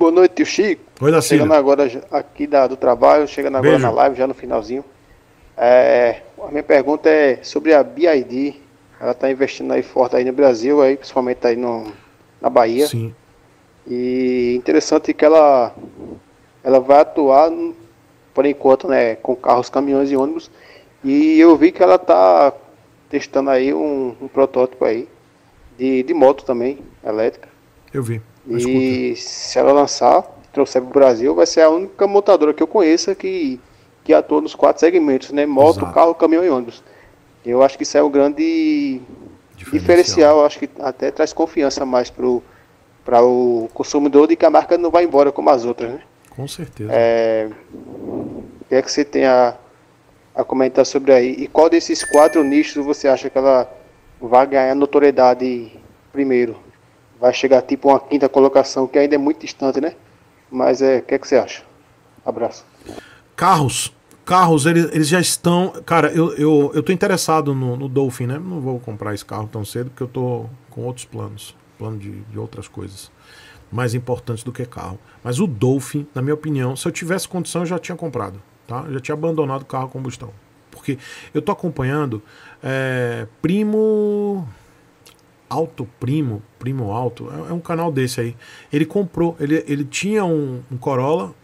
Boa noite, tio Chico. Oi, da Chegando agora aqui da, do trabalho, chegando agora Beijo. na live, já no finalzinho. É, a minha pergunta é sobre a BID. Ela está investindo aí forte aí no Brasil, aí, principalmente aí no, na Bahia. Sim. E interessante que ela, ela vai atuar, por enquanto, né, com carros, caminhões e ônibus. E eu vi que ela está testando aí um, um protótipo aí de, de moto também, elétrica. Eu vi. E se ela lançar, trouxer para o Brasil, vai ser a única montadora que eu conheça que, que atua nos quatro segmentos, né? Moto, Exato. carro, caminhão e ônibus. Eu acho que isso é um grande diferencial, eu acho que até traz confiança mais para o consumidor de que a marca não vai embora como as outras, né? Com certeza. É, o que é que você tem a, a comentar sobre aí? E qual desses quatro nichos você acha que ela vai ganhar notoriedade primeiro? Vai chegar tipo uma quinta colocação, que ainda é muito distante, né? Mas é, o que é que você acha? Abraço. Carros. Carros, eles, eles já estão. Cara, eu, eu, eu tô interessado no, no Dolphin, né? Não vou comprar esse carro tão cedo porque eu tô com outros planos. Plano de, de outras coisas. Mais importantes do que carro. Mas o Dolphin, na minha opinião, se eu tivesse condição, eu já tinha comprado. Tá? Eu já tinha abandonado o carro a combustão. Porque eu tô acompanhando é, Primo. Alto Primo, Primo Alto, é, é um canal desse aí. Ele comprou, ele, ele tinha um, um Corolla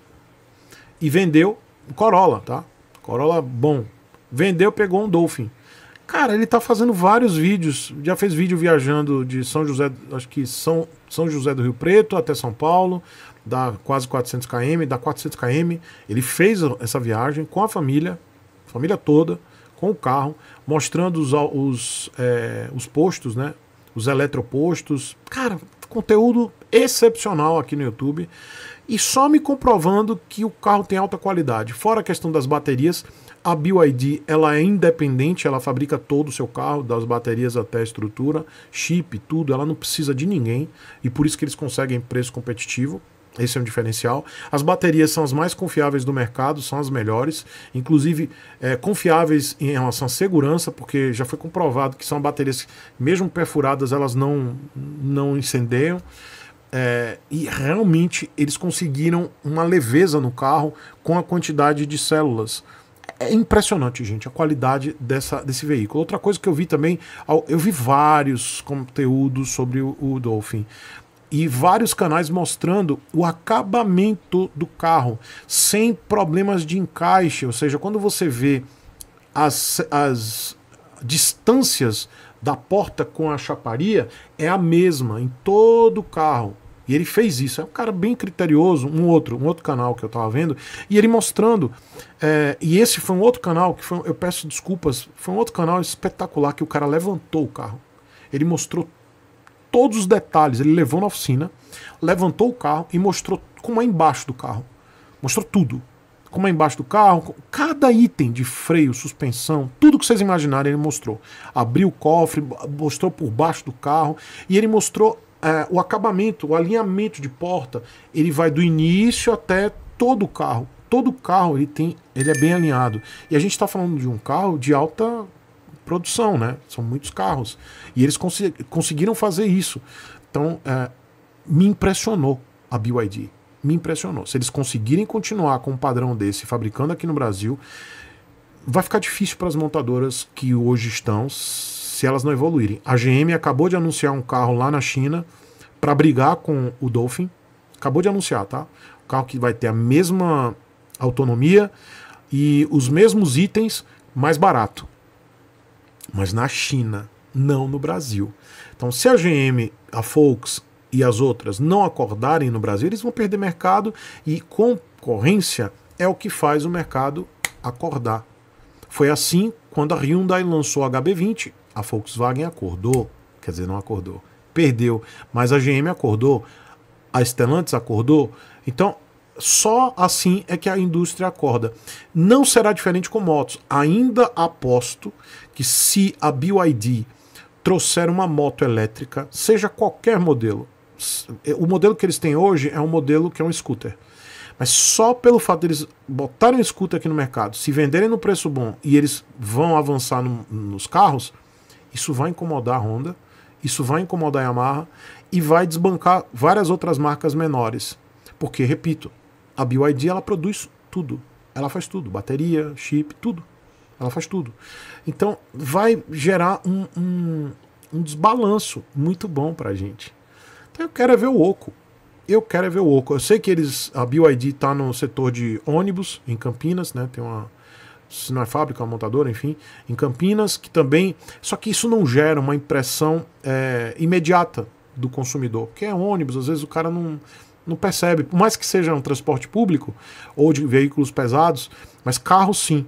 e vendeu um Corolla, tá? Corolla bom. Vendeu, pegou um Dolphin. Cara, ele tá fazendo vários vídeos. Já fez vídeo viajando de São José, acho que São, São José do Rio Preto até São Paulo, dá quase 400 km, dá 400 km. Ele fez essa viagem com a família, família toda, com o carro, mostrando os, os, é, os postos, né? Os eletropostos. Cara, conteúdo excepcional aqui no YouTube. E só me comprovando que o carro tem alta qualidade. Fora a questão das baterias, a BYD ela é independente, ela fabrica todo o seu carro, das baterias até a estrutura, chip, tudo, ela não precisa de ninguém e por isso que eles conseguem preço competitivo. Esse é um diferencial. As baterias são as mais confiáveis do mercado, são as melhores, inclusive é, confiáveis em relação à segurança, porque já foi comprovado que são baterias, que, mesmo perfuradas, elas não, não incendeiam. É, e realmente eles conseguiram uma leveza no carro com a quantidade de células. É impressionante, gente, a qualidade dessa, desse veículo. Outra coisa que eu vi também, eu vi vários conteúdos sobre o, o Dolphin e vários canais mostrando o acabamento do carro sem problemas de encaixe, ou seja, quando você vê as, as distâncias da porta com a chaparia é a mesma em todo o carro. E ele fez isso. É um cara bem criterioso, um outro, um outro canal que eu tava vendo, e ele mostrando. É, e esse foi um outro canal que foi, eu peço desculpas, foi um outro canal espetacular que o cara levantou o carro. Ele mostrou todos os detalhes. Ele levou na oficina, levantou o carro e mostrou como é embaixo do carro. Mostrou tudo. Como é embaixo do carro, cada item de freio, suspensão, tudo que vocês imaginarem, ele mostrou. Abriu o cofre, mostrou por baixo do carro e ele mostrou é, o acabamento, o alinhamento de porta. Ele vai do início até todo o carro. Todo carro ele tem, ele é bem alinhado. E a gente está falando de um carro de alta produção, né? São muitos carros. E eles cons conseguiram fazer isso. Então, é, me impressionou a BYD. Me impressionou. Se eles conseguirem continuar com um padrão desse, fabricando aqui no Brasil, vai ficar difícil para as montadoras que hoje estão, se elas não evoluírem. A GM acabou de anunciar um carro lá na China para brigar com o Dolphin. Acabou de anunciar, tá? Um carro que vai ter a mesma autonomia e os mesmos itens mais barato mas na China, não no Brasil. Então, se a GM, a Volks e as outras não acordarem no Brasil, eles vão perder mercado e concorrência é o que faz o mercado acordar. Foi assim quando a Hyundai lançou a HB20, a Volkswagen acordou, quer dizer, não acordou, perdeu, mas a GM acordou, a Stellantis acordou. Então, só assim é que a indústria acorda. Não será diferente com motos. Ainda aposto que se a BYD trouxer uma moto elétrica, seja qualquer modelo, o modelo que eles têm hoje é um modelo que é um scooter. Mas só pelo fato deles de botarem um scooter aqui no mercado, se venderem no preço bom e eles vão avançar no, nos carros, isso vai incomodar a Honda, isso vai incomodar a Yamaha e vai desbancar várias outras marcas menores. Porque, repito, a BYD ela produz tudo. Ela faz tudo, bateria, chip, tudo. Ela faz tudo. Então vai gerar um, um, um desbalanço muito bom para a gente. Então eu quero é ver o oco. Eu quero é ver o oco. Eu sei que eles, a BYD está no setor de ônibus em Campinas, né? Tem uma, se não é fábrica, é uma montadora, enfim, em Campinas, que também. Só que isso não gera uma impressão é, imediata do consumidor, porque é ônibus, às vezes o cara não, não percebe, por mais que seja um transporte público ou de veículos pesados, mas carro sim,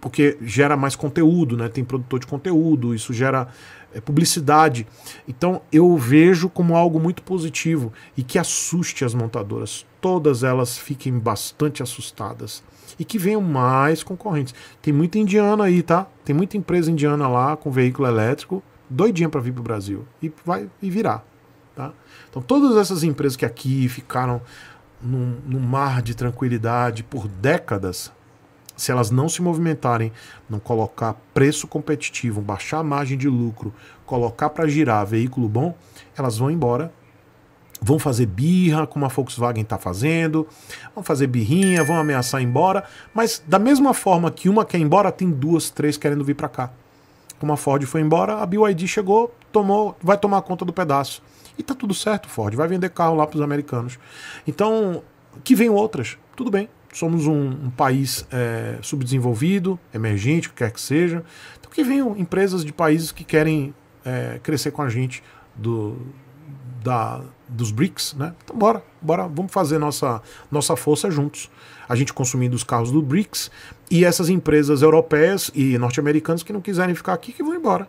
porque gera mais conteúdo, né? Tem produtor de conteúdo, isso gera é, publicidade. Então eu vejo como algo muito positivo e que assuste as montadoras. Todas elas fiquem bastante assustadas e que venham mais concorrentes. Tem muita indiana aí, tá? Tem muita empresa indiana lá com veículo elétrico, doidinha para vir para o Brasil e vai e virar, tá? Então todas essas empresas que aqui ficaram num, num mar de tranquilidade por décadas, se elas não se movimentarem, não colocar preço competitivo, baixar a margem de lucro, colocar para girar veículo bom, elas vão embora vão fazer birra, como a Volkswagen está fazendo, vão fazer birrinha, vão ameaçar ir embora, mas da mesma forma que uma quer ir embora, tem duas, três querendo vir para cá. Como a Ford foi embora, a BYD chegou, tomou, vai tomar conta do pedaço. E tá tudo certo, Ford, vai vender carro lá para os americanos. Então, que venham outras, tudo bem. Somos um, um país é, subdesenvolvido, emergente, o que quer que seja. Então, que venham empresas de países que querem é, crescer com a gente do, da, dos BRICS, né? Então bora, bora, vamos fazer nossa, nossa força juntos. A gente consumindo os carros do BRICS e essas empresas europeias e norte-americanas que não quiserem ficar aqui, que vão embora.